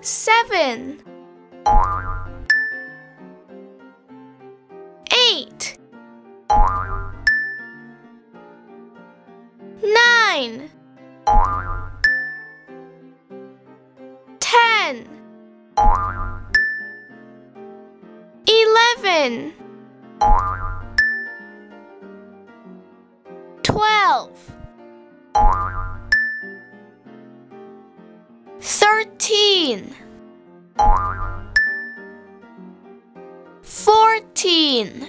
seven, eight, nine, ten, eleven, twelve, thirteen, fourteen,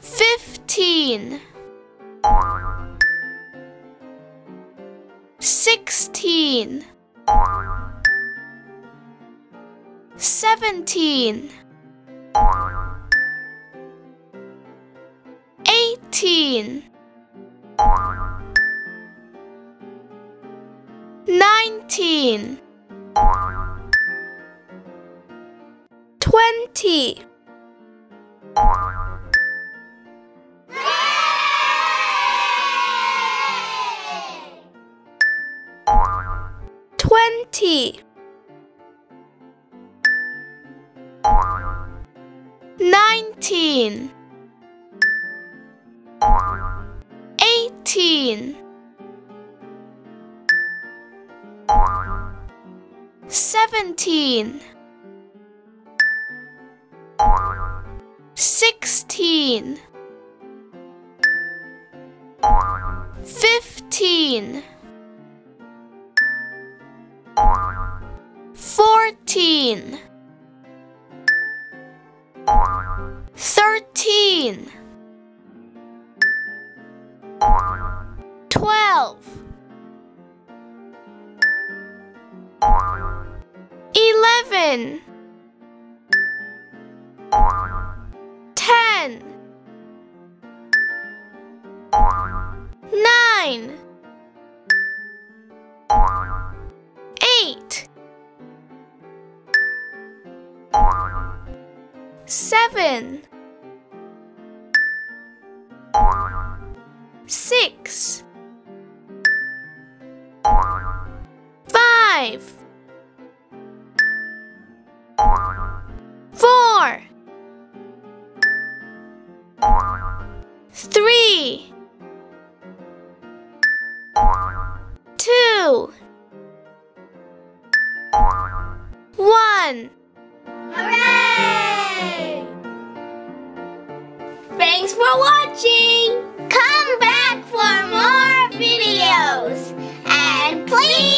fifteen, sixteen, seventeen, eighteen, nineteen, twenty. Twenty. Nineteen. Eighteen. Seventeen. Sixteen. Fifteen. Fourteen. Thirteen. Twelve. Ten. Nine. Eight. Seven. Six. Five. Three. Two. One. Hooray! Thanks for watching! Come back for more videos! And please